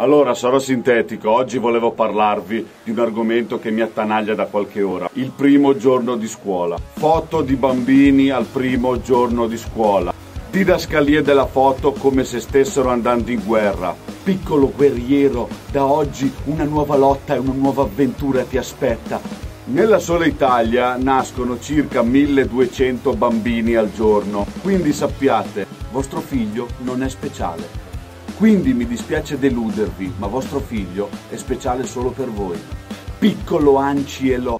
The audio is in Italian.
Allora sarò sintetico, oggi volevo parlarvi di un argomento che mi attanaglia da qualche ora, il primo giorno di scuola. Foto di bambini al primo giorno di scuola. Didascalie della foto come se stessero andando in guerra. Piccolo guerriero, da oggi una nuova lotta e una nuova avventura ti aspetta. Nella sola Italia nascono circa 1200 bambini al giorno, quindi sappiate, vostro figlio non è speciale. Quindi mi dispiace deludervi, ma vostro figlio è speciale solo per voi. Piccolo Ancielo.